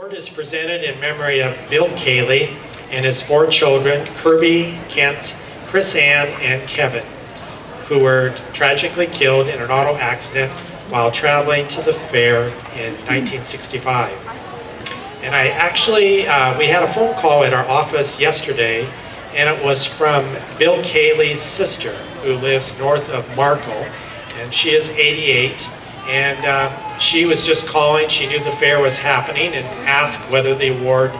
award is presented in memory of Bill Caley and his four children, Kirby, Kent, Chris Ann, and Kevin, who were tragically killed in an auto accident while traveling to the fair in 1965. And I actually, uh, we had a phone call at our office yesterday, and it was from Bill Caley's sister, who lives north of Markle, and she is 88. And uh, she was just calling, she knew the fair was happening, and asked whether the award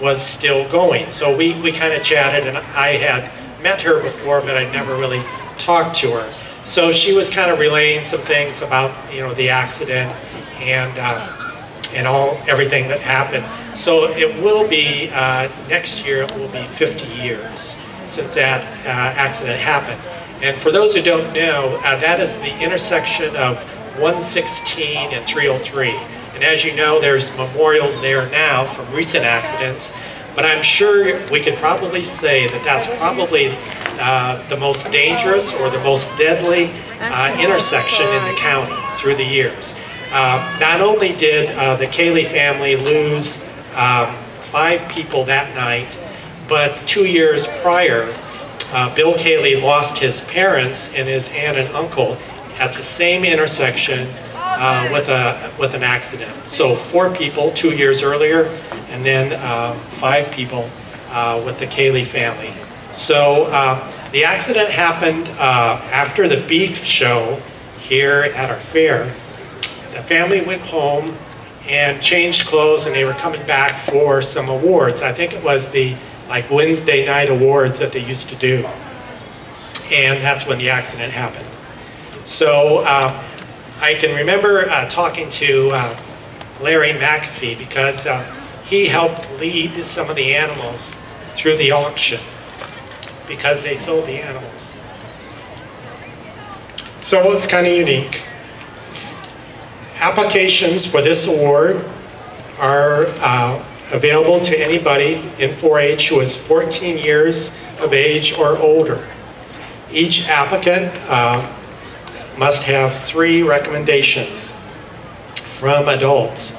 was still going. So we, we kind of chatted, and I had met her before, but I'd never really talked to her. So she was kind of relaying some things about, you know, the accident and uh, and all everything that happened. So it will be uh, next year. It will be 50 years since that uh, accident happened. And for those who don't know, uh, that is the intersection of 116 and 303. And as you know, there's memorials there now from recent accidents. But I'm sure we could probably say that that's probably uh, the most dangerous or the most deadly uh, intersection in the county through the years. Uh, not only did uh, the Caley family lose um, five people that night, but two years prior, uh, Bill Caley lost his parents and his aunt and uncle at the same intersection uh, with, a, with an accident. So four people two years earlier, and then uh, five people uh, with the Caley family. So the accident happened after the beef show here at our fair, the family went home and changed clothes and they were coming back for some awards. I think it was the like Wednesday night awards that they used to do. And that's when the accident happened. So uh, I can remember uh, talking to uh, Larry McAfee because uh, he helped lead some of the animals through the auction because they sold the animals. So it was kind of unique. Applications for this award are uh, available to anybody in 4-H who is 14 years of age or older. Each applicant uh, must have three recommendations from adults.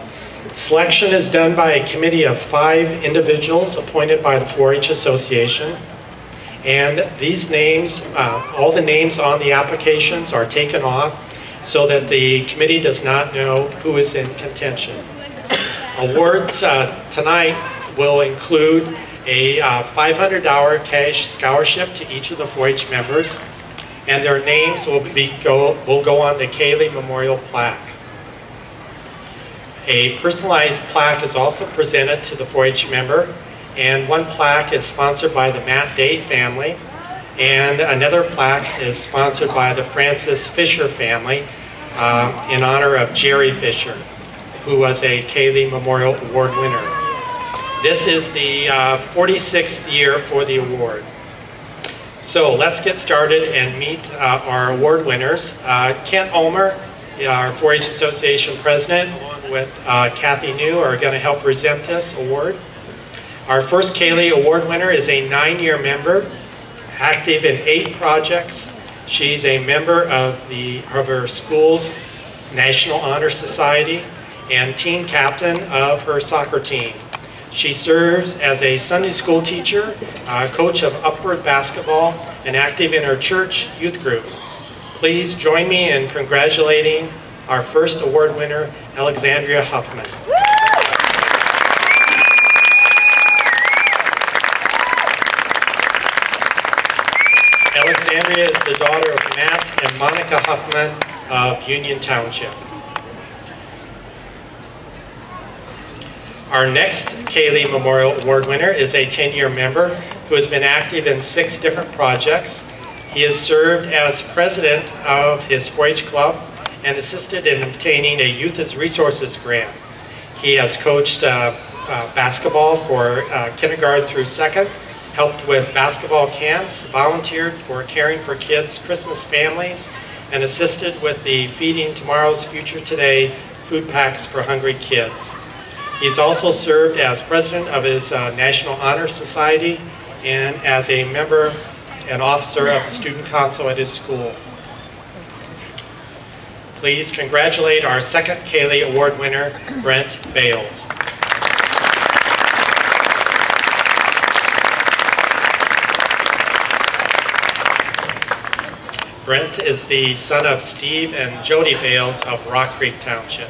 Selection is done by a committee of five individuals appointed by the 4-H Association. And these names, uh, all the names on the applications are taken off so that the committee does not know who is in contention. Awards uh, tonight will include a uh, $500 cash scholarship to each of the 4-H members, and their names will, be, go, will go on the Caley Memorial Plaque. A personalized plaque is also presented to the 4-H member, and one plaque is sponsored by the Matt Day family, and another plaque is sponsored by the Francis Fisher family uh, in honor of Jerry Fisher, who was a Caley Memorial Award winner. This is the uh, 46th year for the award. So let's get started and meet uh, our award winners. Uh, Kent Ulmer, our 4-H Association president, along with uh, Kathy New, are going to help present this award. Our first Caley Award winner is a nine-year member active in eight projects. She's a member of, the, of her school's National Honor Society and team captain of her soccer team. She serves as a Sunday school teacher, uh, coach of upward basketball, and active in her church youth group. Please join me in congratulating our first award winner, Alexandria Huffman. Alexandria is the daughter of Matt and Monica Huffman of Union Township. Our next Caley Memorial Award winner is a 10-year member who has been active in six different projects. He has served as president of his 4-H club and assisted in obtaining a Youth as Resources grant. He has coached uh, uh, basketball for uh, kindergarten through second helped with basketball camps, volunteered for Caring for Kids Christmas Families, and assisted with the Feeding Tomorrow's Future Today food packs for hungry kids. He's also served as president of his uh, National Honor Society and as a member and officer of the Student Council at his school. Please congratulate our second Caley Award winner, Brent Bales. Brent is the son of Steve and Jody Bales of Rock Creek Township.